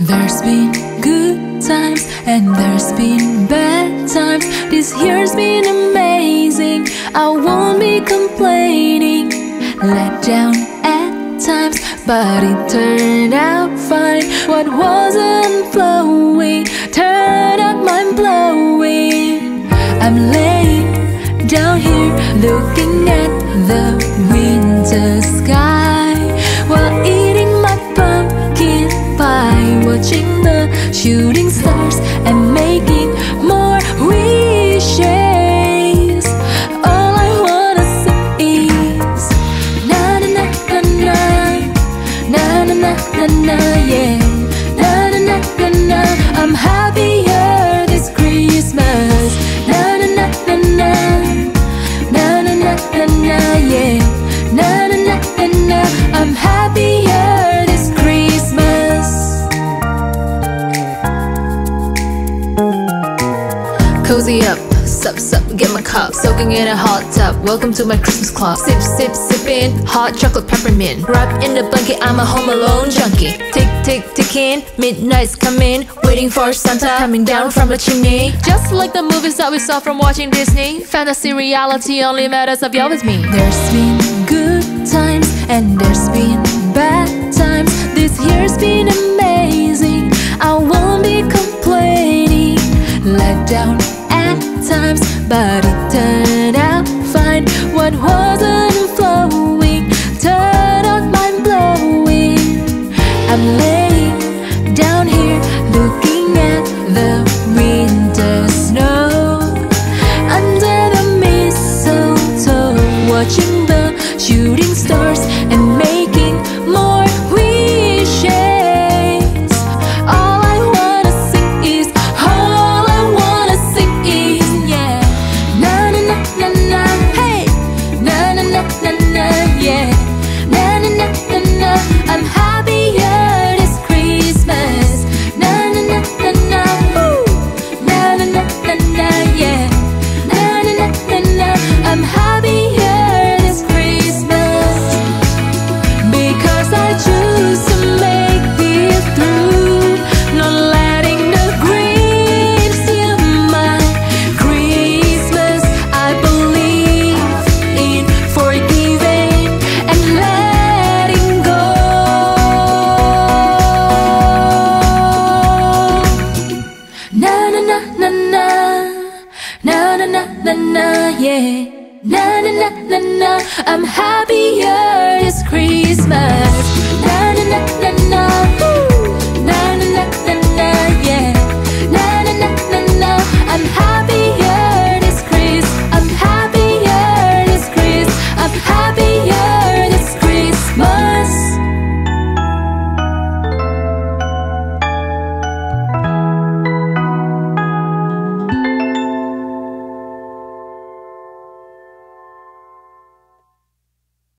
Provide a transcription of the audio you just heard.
There's been good times and there's been bad times. This year's been amazing. I won't be complaining. Let down at times, but it turned out fine. What wasn't flowing turned out mind blowing. I'm laying down here looking at the shooting stars and making more wishes. All I wanna say is na na na na na na na na na na yeah na na na na. I'm happier Cozy up, sup sup, get my cup, soaking in a hot tub. Welcome to my Christmas club. Sip sip sipping, hot chocolate peppermint. Wrapped in the blanket, I'm a home alone junkie. Tick tick ticking, midnight's coming, waiting for Santa coming down from the chimney. Just like the movies that we saw from watching Disney, fantasy reality only matters if you're with me. There's been good times and there's been bad times. This year's been amazing. I won't be complaining. Let down times, but it turned out fine. What wasn't flowing turned out mind blowing. I'm laying down here looking at the winter snow under the mistletoe, watching the shooting stars na na na yeah. Na na na na na I'm happier this Christmas